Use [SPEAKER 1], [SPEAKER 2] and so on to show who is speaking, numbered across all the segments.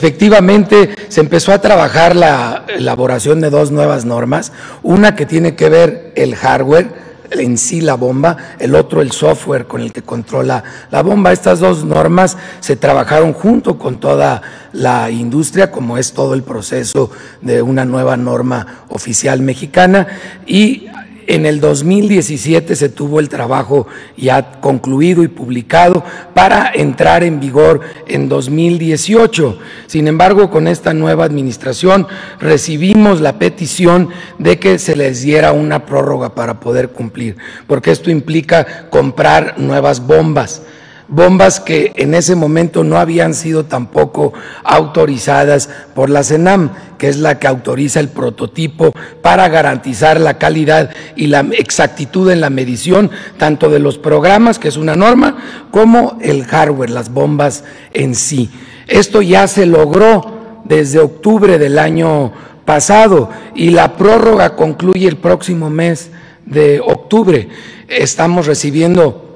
[SPEAKER 1] Efectivamente, se empezó a trabajar la elaboración de dos nuevas normas, una que tiene que ver el hardware, en sí la bomba, el otro el software con el que controla la bomba. Estas dos normas se trabajaron junto con toda la industria, como es todo el proceso de una nueva norma oficial mexicana, y en el 2017 se tuvo el trabajo ya concluido y publicado para entrar en vigor en 2018. Sin embargo, con esta nueva administración recibimos la petición de que se les diera una prórroga para poder cumplir, porque esto implica comprar nuevas bombas bombas que en ese momento no habían sido tampoco autorizadas por la CENAM, que es la que autoriza el prototipo para garantizar la calidad y la exactitud en la medición, tanto de los programas, que es una norma, como el hardware, las bombas en sí. Esto ya se logró desde octubre del año pasado y la prórroga concluye el próximo mes de octubre. Estamos recibiendo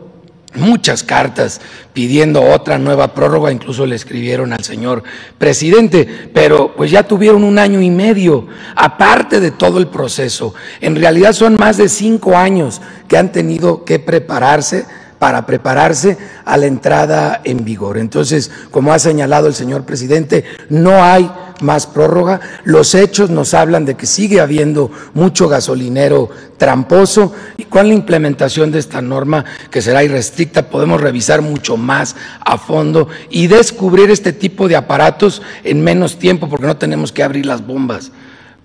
[SPEAKER 1] muchas cartas pidiendo otra nueva prórroga, incluso le escribieron al señor presidente, pero pues ya tuvieron un año y medio, aparte de todo el proceso. En realidad son más de cinco años que han tenido que prepararse para prepararse a la entrada en vigor. Entonces, como ha señalado el señor presidente, no hay más prórroga. Los hechos nos hablan de que sigue habiendo mucho gasolinero tramposo y con la implementación de esta norma que será irrestricta podemos revisar mucho más a fondo y descubrir este tipo de aparatos en menos tiempo porque no tenemos que abrir las bombas.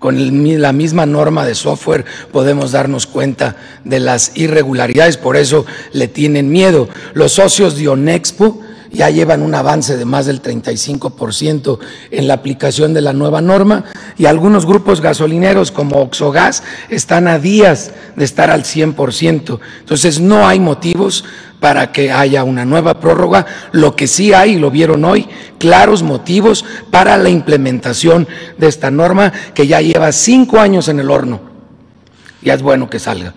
[SPEAKER 1] Con la misma norma de software podemos darnos cuenta de las irregularidades, por eso le tienen miedo. Los socios de Onexpo ya llevan un avance de más del 35% en la aplicación de la nueva norma y algunos grupos gasolineros como Oxogas están a días de estar al 100%. Entonces no hay motivos para que haya una nueva prórroga. Lo que sí hay, lo vieron hoy, claros motivos para la implementación de esta norma que ya lleva cinco años en el horno. Ya es bueno que salga.